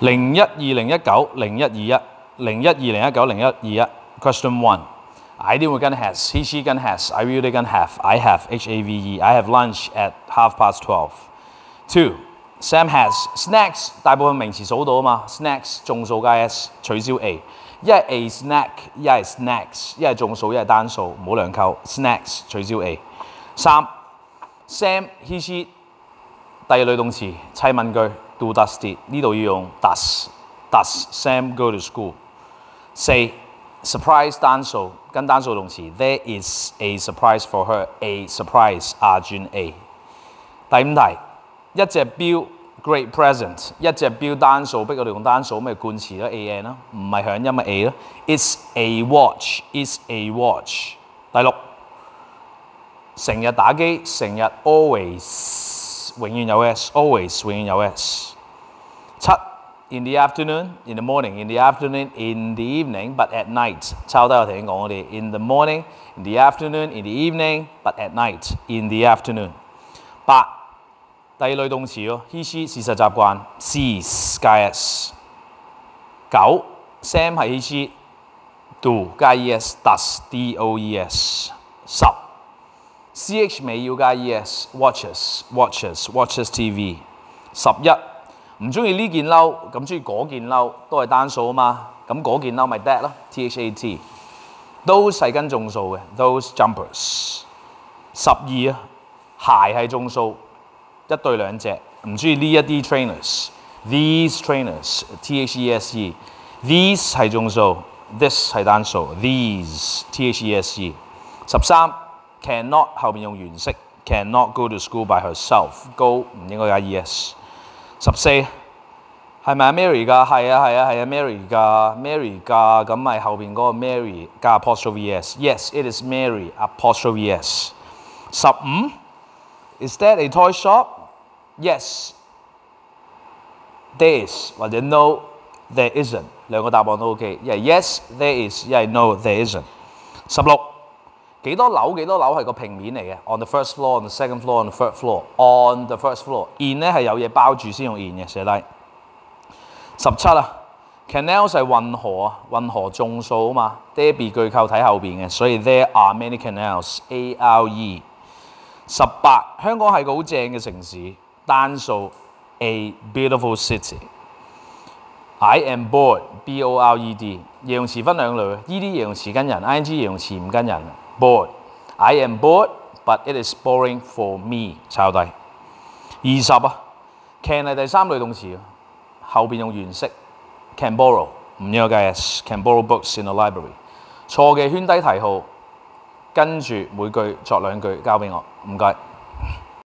零一二零一九零一二一零一二零一九零一二一 Question one I didn't 跟 has he she 跟 has I really 跟 have I have H A V E I have lunch at half past twelve two Sam has snacks 大部分名詞數到啊嘛，snacks 眾數加 s 取消 a，一係 a snack，一係 snacks，一係眾數，一係單數，唔好兩扣，snacks 取消 a。三 Sam he she 第二類動詞砌問句 do does did 呢度要用 does does Sam go to school。四 surprise 單數跟單數動詞 there is a surprise for her a surprise 下轉 a。第五題一隻錶 great present，一隻錶單數逼我哋用單數，咪冠詞咯 a n 咯，唔係響音咪 a 咯。It's a watch it's a watch。第六成日打機，成日 always 永遠有 s，always 永遠有 s。七 in the afternoon，in the morning，in the afternoon，in the evening，but at night。抄低我頭先講我哋 in the morning，in the afternoon，in the evening，but at night，in the afternoon。八第二類動詞咯，he she 事實習慣，sees 加 s。九 Sam 係 he she do 加 es does d o e s。十 C H 尾要加 E-S watches watches watches TV。十一唔中意呢件褸，咁中意嗰件褸都係單數啊嘛，咁嗰件褸咪 that 咯，T H A T。those 係跟眾數嘅，those jumpers。十二啊，鞋係眾數，一對兩隻，唔中意呢一啲 trainers，these trainers，T H E S E，these 係眾數，this 係單數，these，T H E S E。十三。Cannot 後邊用原式，cannot go to school by herself，go 唔應該加 es。十四係咪啊 Mary 㗎？係啊係啊係啊 Mary 㗎，Mary 㗎，咁咪後邊嗰個 Mary 加 apostrophe s，yes it is Mary apostrophe s。十五 is that a toy shop？Yes there is 或者 no there isn't 兩個答案都 OK，一係 yes there is，一係 no there isn't。十六幾多樓幾多樓係個平面嚟嘅，on the first floor，on the second floor，on the third floor，on the first floor。in 咧係有嘢包住先用 in 嘅，寫低。十七啊，canals 係運河啊，運河眾數啊嘛，there be 句構睇後邊嘅，所以 there are many canals. A L E。十八，香港係個好正嘅城市，單數 a beautiful city。I am bored，B O R E D。形容詞分兩類，依啲形容詞跟人，ing 形容詞唔跟人。bored。I am bored, but it is boring for me。抄低。二十啊，can 系第三類動詞，後邊用原式，can borrow 唔應該嘅，Can borrow books in a library。錯嘅圈低題號，跟住每句作兩句交俾我，唔該。